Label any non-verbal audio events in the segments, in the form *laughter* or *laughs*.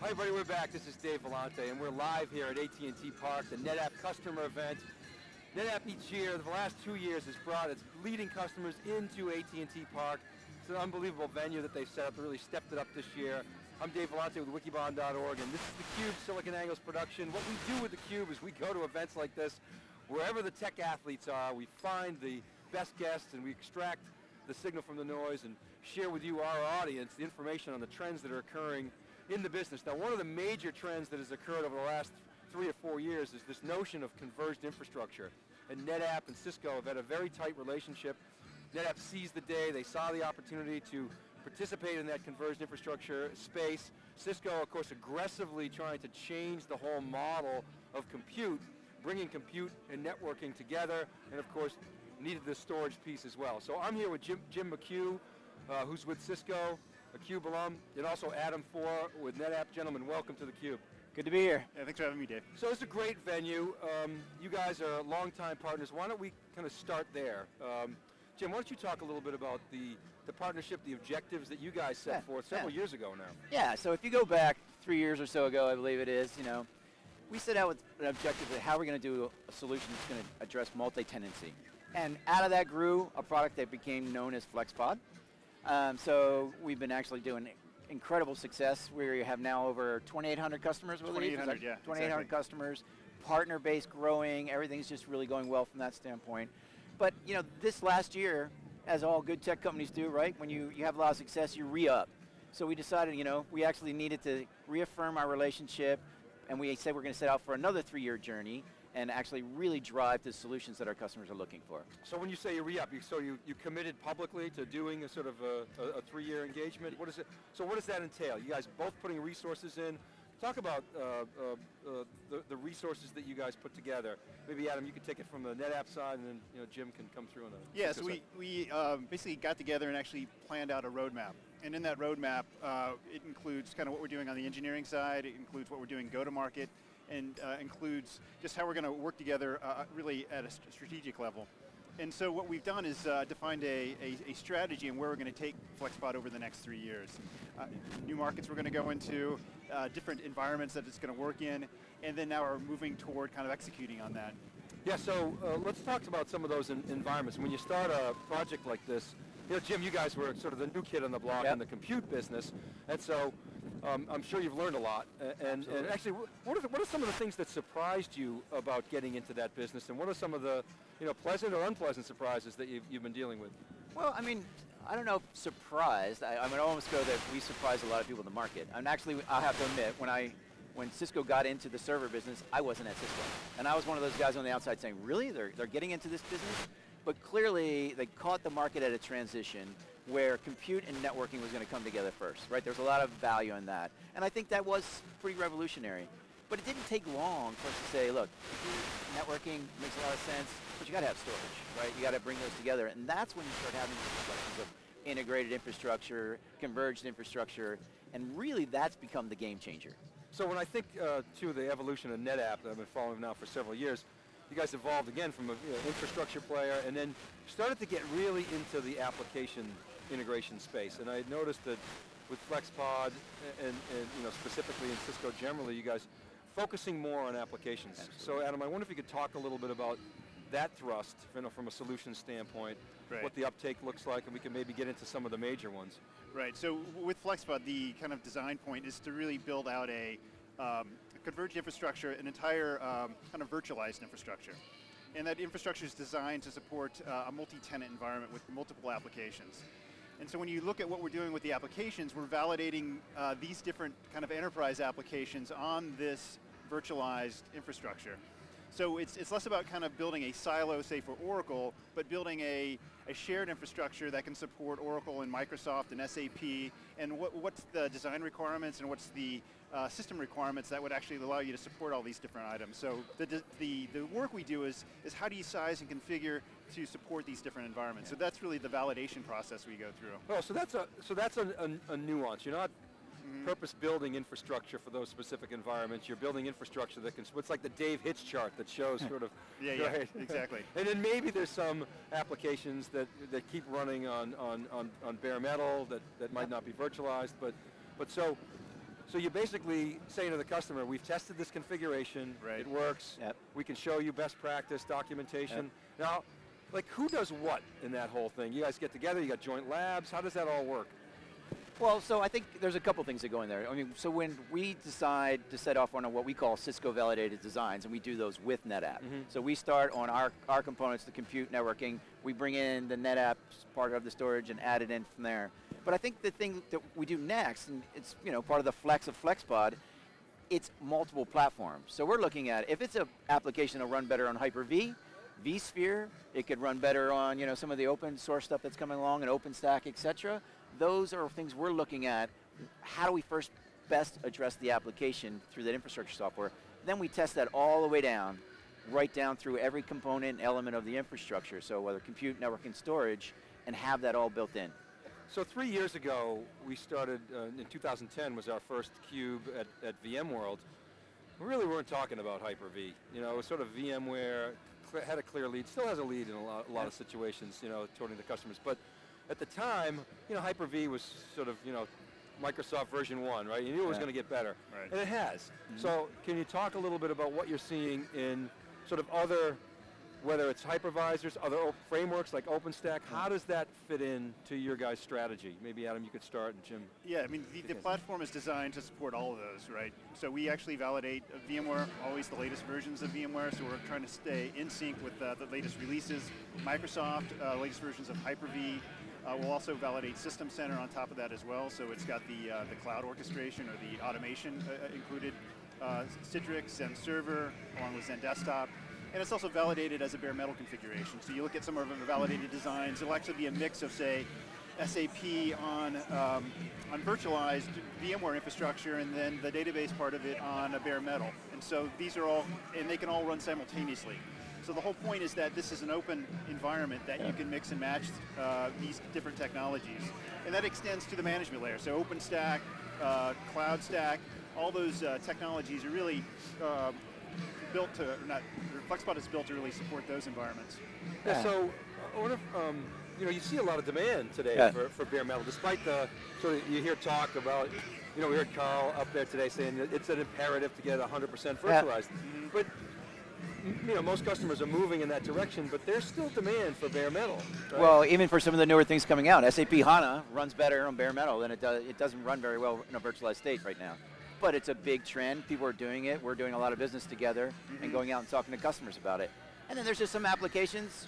Hi everybody, we're back. This is Dave Vellante, and we're live here at AT&T Park, the NetApp customer event. NetApp each year, the last two years, has brought its leading customers into AT&T Park. It's an unbelievable venue that they've set up, they really stepped it up this year. I'm Dave Vellante with Wikibon.org, and this is theCUBE, SiliconANGLE's production. What we do with theCUBE is we go to events like this, wherever the tech athletes are, we find the best guests and we extract the signal from the noise and share with you, our audience, the information on the trends that are occurring in the business. Now one of the major trends that has occurred over the last three or four years is this notion of converged infrastructure. And NetApp and Cisco have had a very tight relationship. NetApp seized the day, they saw the opportunity to participate in that converged infrastructure space. Cisco, of course, aggressively trying to change the whole model of compute, bringing compute and networking together, and of course, needed the storage piece as well. So I'm here with Jim, Jim McHugh, uh, who's with Cisco, a CUBE alum, and also Adam Fore with NetApp. Gentlemen, welcome to the Cube. Good to be here. Yeah, thanks for having me, Dave. So it's a great venue. Um, you guys are longtime partners. Why don't we kind of start there? Um, Jim, why don't you talk a little bit about the, the partnership, the objectives that you guys set yeah, forth several yeah. years ago now? Yeah, so if you go back three years or so ago, I believe it is, you know, we set out with an objective of how we're going to do a solution that's going to address multi-tenancy. And out of that grew a product that became known as FlexPod. Um, so we've been actually doing incredible success. We have now over 2,800 customers, 2,800, yeah. 2,800 exactly. customers, partner base growing, everything's just really going well from that standpoint. But you know, this last year, as all good tech companies do, right, when you, you have a lot of success, you re-up. So we decided, you know, we actually needed to reaffirm our relationship, and we said we're going to set out for another three-year journey, and actually really drive the solutions that our customers are looking for. So when you say you re-up, you, so you, you committed publicly to doing a sort of a, a, a three-year engagement? What is it? So what does that entail? You guys both putting resources in. Talk about uh, uh, uh, the, the resources that you guys put together. Maybe Adam, you could take it from the NetApp side, and then you know Jim can come through on the. Yeah, so we we um, basically got together and actually planned out a roadmap. And in that roadmap, uh, it includes kind of what we're doing on the engineering side. It includes what we're doing go-to-market, and uh, includes just how we're going to work together uh, really at a st strategic level. And so what we've done is uh, defined a, a, a, strategy and where we're going to take FlexPod over the next three years. Uh, new markets we're going to go into, uh, different environments that it's going to work in, and then now we're moving toward kind of executing on that. Yeah, so uh, let's talk about some of those environments. When you start a project like this, you know, Jim, you guys were sort of the new kid on the block yep. in the compute business, and so um, I'm sure you've learned a lot. And, and actually, what are, the, what are some of the things that surprised you about getting into that business, and what are some of the you know, pleasant or unpleasant surprises that you've, you've been dealing with? Well, I mean, I don't know if surprised. I, I would almost go that we surprised a lot of people in the market. And actually, I have to admit, when I when Cisco got into the server business, I wasn't at Cisco. And I was one of those guys on the outside saying, really? They're, they're getting into this business? But clearly, they caught the market at a transition where compute and networking was going to come together first, right? There's a lot of value in that. And I think that was pretty revolutionary. But it didn't take long for us to say, look, networking makes a lot of sense, but you got to have storage, right? You got to bring those together. And that's when you start having these questions of integrated infrastructure, converged infrastructure, and really that's become the game changer. So when I think uh, to the evolution of NetApp that I've been following now for several years, you guys evolved again from an you know, infrastructure player and then started to get really into the application integration space. And I noticed that with FlexPod and, and, you know specifically in Cisco generally, you guys focusing more on applications. Absolutely. So Adam, I wonder if you could talk a little bit about that thrust you know, from a solution standpoint, right. what the uptake looks like, and we can maybe get into some of the major ones. Right, so with FlexPod, the kind of design point is to really build out a, um, a converged infrastructure, an entire um, kind of virtualized infrastructure. And that infrastructure is designed to support uh, a multi-tenant environment with multiple applications. And so when you look at what we're doing with the applications, we're validating uh, these different kind of enterprise applications on this virtualized infrastructure. So it's, it's less about kind of building a silo, say for Oracle, but building a, a shared infrastructure that can support Oracle and Microsoft and SAP, and what, what's the design requirements and what's the uh, system requirements that would actually allow you to support all these different items. So the, the, the work we do is, is how do you size and configure to support these different environments. So that's really the validation process we go through. Oh, so that's a, so that's a, a, a nuance. You're not Mm-hmm. purpose building infrastructure for those specific environments. You're building infrastructure that can, it's like the Dave Hitz chart that shows sort of. *laughs* yeah, yeah, right? *laughs* exactly. and then maybe there's some applications that, that keep running on, on, on, on bare metal that, that might not be virtualized, but, but so So you're basically saying to the customer, we've tested this configuration, Right. it works, Yep. we can show you best practice documentation. Now, like who does what in that whole thing? You guys get together, you got joint labs, how does that all work? Well, so I think there's a couple things that go in there. I mean, so when we decide to set off on what we call Cisco validated designs, and we do those with NetApp. Mm-hmm. So we start on our, our components, the compute networking. We bring in the NetApp part of the storage and add it in from there. But I think the thing that we do next, and it's you know part of the flex of FlexPod, it's multiple platforms. So we're looking at if it's an application that'll run better on Hyper-V, vSphere, it could run better on you know some of the open source stuff that's coming along and OpenStack, etc. Those are things we're looking at. How do we first best address the application through that infrastructure software? Then we test that all the way down, right down through every component and element of the infrastructure. So whether compute, network, and storage, and have that all built in. So three years ago, we started, uh, in 2010 was our first cube at, at VMworld. We really weren't talking about Hyper-V. You know, it was sort of VMware, had a clear lead, still has a lead in a lot, a lot of situations, you know, toward the customers. But at the time, you know, Hyper-V was sort of, you know, Microsoft version one, right? You knew it was Yeah. going to get better. Right. And it has. Mm-hmm. So can you talk a little bit about what you're seeing in sort of other, whether it's hypervisors, other frameworks like OpenStack, how does that fit in to your guys' strategy? Maybe Adam, you could start, and Jim. Yeah, I mean, the, the platform is designed to support all of those, right? So we actually validate VMware, always the latest versions of VMware, so we're trying to stay in sync with uh, the latest releases. Microsoft, uh, latest versions of Hyper-V. Uh, we'll also validate System Center on top of that as well, so it's got the, uh, the cloud orchestration or the automation uh, uh, included. Citrix, XenServer, along with XenDesktop. And it's also validated as a bare metal configuration. So you look at some of our validated designs, it'll actually be a mix of, say, SAP on, um, on virtualized VMware infrastructure and then the database part of it on a bare metal. And so these are all, and they can all run simultaneously. So the whole point is that this is an open environment that you can mix and match uh, these different technologies. And that extends to the management layer. So OpenStack, uh, CloudStack, all those uh, technologies are really uh, built to, or not, or FlexPod is built to really support those environments. Yeah, Yeah. so I wonder if, um, you know, you see a lot of demand today Yeah. for, for bare metal, despite the, sort of, you hear talk about, you know, we heard Carl up there today saying that it's an imperative to get 100% Yeah. virtualized. But, you know, most customers are moving in that direction, but there's still demand for bare metal. right? Well, even for some of the newer things coming out, SAP HANA runs better on bare metal than it does. It doesn't run very well in a virtualized state right now. But it's a big trend. People are doing it. We're doing a lot of business together and mm-hmm. going out and talking to customers about it. And then there's just some applications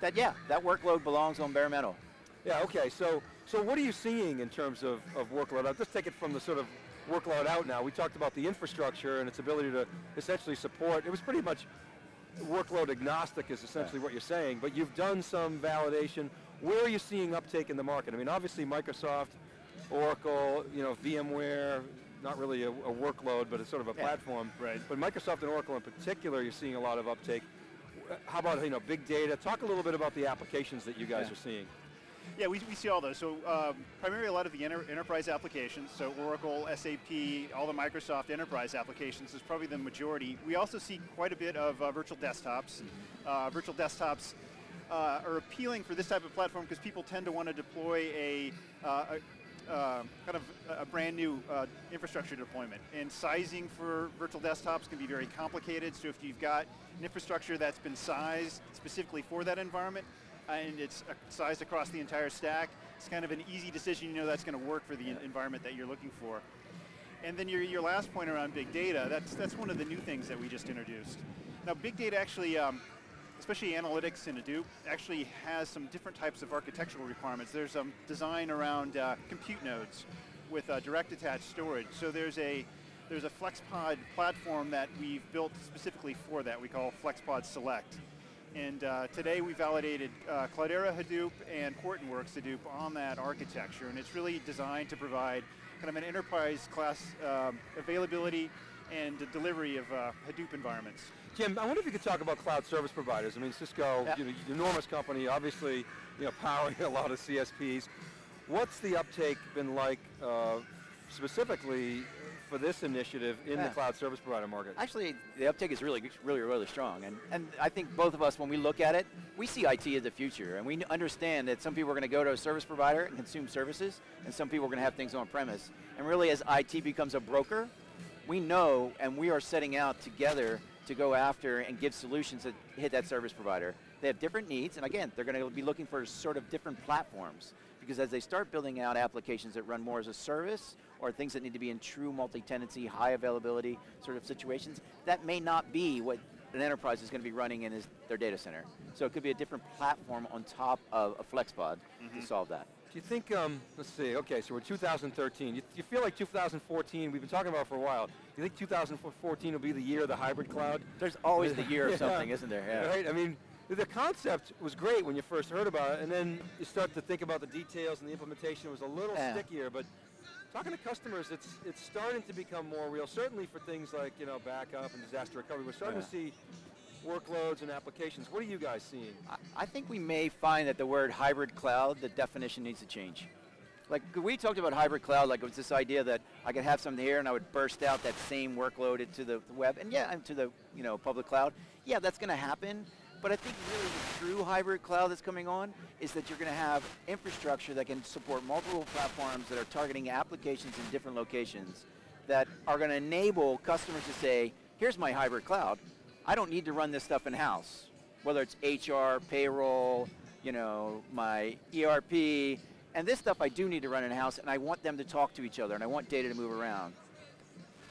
that, yeah, that workload belongs on bare metal. Yeah, okay. So, so what are you seeing in terms of, of workload? I'll just take it from the sort of workload out now. We talked about the infrastructure and its ability to essentially support. It was pretty much workload agnostic is essentially what you're saying, but you've done some validation. Where are you seeing uptake in the market? I mean, obviously Microsoft, Oracle, you know, VMware, not really a, a workload, but it's sort of a Yeah. platform. Right. But Microsoft and Oracle in particular, you're seeing a lot of uptake. How about, you know, big data? Talk a little bit about the applications that you guys Yeah. are seeing. Yeah, we, we see all those. So um, primarily a lot of the enter- enterprise applications, so Oracle, SAP, all the Microsoft enterprise applications is probably the majority. We also see quite a bit of uh, virtual desktops. Uh, virtual desktops uh, are appealing for this type of platform because people tend to want to deploy a, uh, a uh, kind of a brand new uh, infrastructure deployment. And sizing for virtual desktops can be very complicated. So if you've got an infrastructure that's been sized specifically for that environment, and it's uh, sized across the entire stack, it's kind of an easy decision. You know that's going to work for the en- environment that you're looking for. And then your, your last point around big data, that's, that's one of the new things that we just introduced. Now big data actually, um, especially analytics in Hadoop, actually has some different types of architectural requirements. There's um, design around uh, compute nodes with uh, direct attached storage. So there's a, there's a FlexPod platform that we've built specifically for that we call FlexPod Select. And uh, today we validated uh, Cloudera Hadoop and Hortonworks Hadoop on that architecture. And it's really designed to provide kind of an enterprise class um, availability and the delivery of uh, Hadoop environments. Jim, I wonder if you could talk about cloud service providers. I mean, Cisco, Yeah. you know, enormous company, obviously, you know, *laughs* powering a lot of CSPs. What's the uptake been like uh, specifically for this initiative in the cloud service provider market? Actually, the uptake is really, really, really strong. And, and I think both of us, when we look at it, we see IT as the future. And we understand that some people are going to go to a service provider and consume services, and some people are going to have things on premise. And really, as IT becomes a broker, we know and we are setting out together to go after and give solutions that hit that service provider. They have different needs, and again, they're going to be looking for sort of different platforms because as they start building out applications that run more as a service or things that need to be in true multi-tenancy, high availability sort of situations, that may not be what an enterprise is going to be running in his, their data center. So it could be a different platform on top of a FlexPod to mm-hmm. solve that. Do you think, um, let's see, okay, so we're 2013. You, you feel like 2014, we've been talking about it for a while. Do you think 2014 will be the year of the hybrid cloud? There's always the year of *laughs* Yeah. something, isn't there? Yeah. Right? I mean, the concept was great when you first heard about it, and then you start to think about the details and the implementation was a little Yeah. stickier, but talking to customers, it's it's starting to become more real. Certainly for things like, you know, backup and disaster recovery, we're starting to see workloads and applications. What are you guys seeing? I- think we may find that the word hybrid cloud, the definition needs to change. Like we talked about hybrid cloud, like it was this idea that I could have something here and I would burst out that same workload into the web, and yeah, into the you know public cloud. Yeah, that's going to happen. But I think really the true hybrid cloud that's coming on is that you're going to have infrastructure that can support multiple platforms that are targeting applications in different locations that are going to enable customers to say, here's my hybrid cloud. I don't need to run this stuff in-house, whether it's HR, payroll, you know, my ERP, and this stuff I do need to run in-house, and I want them to talk to each other, and I want data to move around.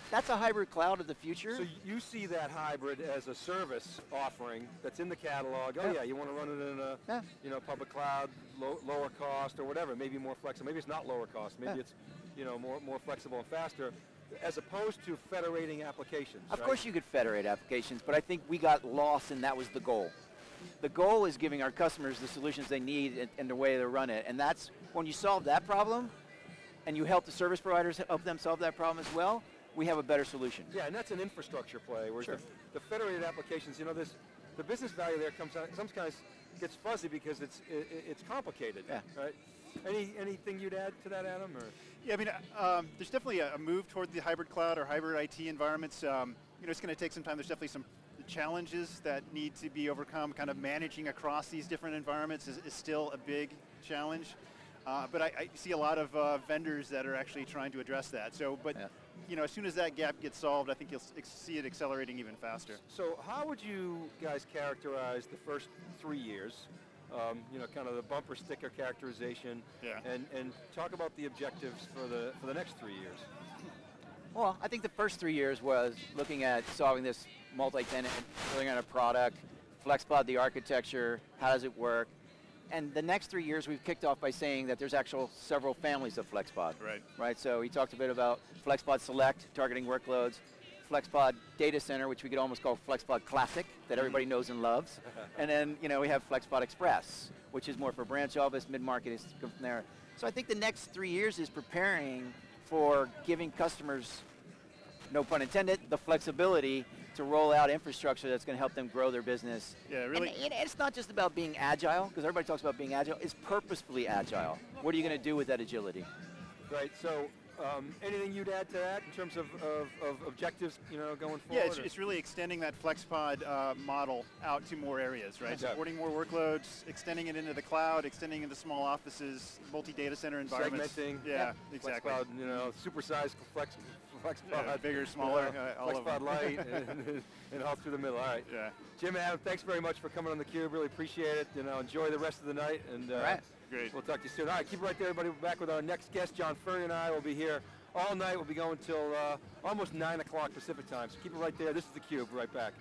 That's a hybrid cloud of the future. So you see that hybrid as a service offering that's in the catalog. Oh Yeah. yeah, you want to run it in a Yeah. you know public cloud, low, lower cost or whatever. Maybe more flexible. Maybe it's not lower cost. Maybe Yeah. it's you know more more flexible and faster, as opposed to federating applications. Of right? course you could federate applications, but I think we got lost and that was the goal. The goal is giving our customers the solutions they need and, and the way to run it. And that's when you solve that problem and you help the service providers help them solve that problem as well, we have a better solution. Yeah, and that's an infrastructure play. Whereas Sure. the, the federated applications, you know, this the business value there comes out sometimes gets fuzzy because it's it, it's complicated. Yeah. Right. Any anything you'd add to that, Adam? Or Yeah, I mean, uh, um, there's definitely a, a move toward the hybrid cloud or hybrid IT environments. Um, you know, it's going to take some time. There's definitely some challenges that need to be overcome. Kind of managing across these different environments is, is still a big challenge. Uh, but I, I see a lot of uh, vendors that are actually trying to address that. So, but Yeah. you know, as soon as that gap gets solved, I think you'll s- see it accelerating even faster. So how would you guys characterize the first three years? Um, you know, kind of the bumper sticker characterization, Yeah. and and talk about the objectives for the for the next three years. Well, I think the first three years was looking at solving this multi-tenant, building on a product, FlexPod, the architecture, how does it work, and the next three years we've kicked off by saying that there's actual several families of FlexPod. Right. Right. So he talked a bit about FlexPod Select, targeting workloads, FlexPod Data Center, which we could almost call FlexPod Classic, that everybody knows and loves, *laughs* and then you know we have FlexPod Express, which is more for branch office, mid-market, is come from there. So I think the next three years is preparing for giving customers, no pun intended, the flexibility to roll out infrastructure that's going to help them grow their business. Yeah, really- And, and it's not just about being agile, because everybody talks about being agile. It's purposefully agile. What are you going to do with that agility? Right. So um, anything you'd add to that in terms of, of, of objectives, you know, going forward? Yeah, it's, it's really extending that FlexPod uh, model out to more areas, right? Okay. Supporting more workloads, extending it into the cloud, extending into small offices, multi-data center environments. segmenting. Yeah, Flex exactly. Cloud, you know, supersized flex, flex Yeah, pod, bigger, you smaller, know, uh, all flex of them. light, *laughs* and, and all through the middle. All right. Yeah. Jim, Adam, thanks very much for coming on the Cube. Really appreciate it. You know, enjoy the rest of the night, and uh, All right. Great. we'll talk to you soon. All right, keep it right there, everybody. We're back with our next guest, John Furrier, and I will be here all night. We'll be going till uh, almost nine o'clock Pacific time. So keep it right there. This is the Cube. We're right back.